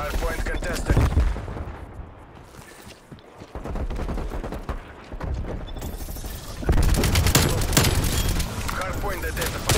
Hardpoint contested. Hardpoint detected.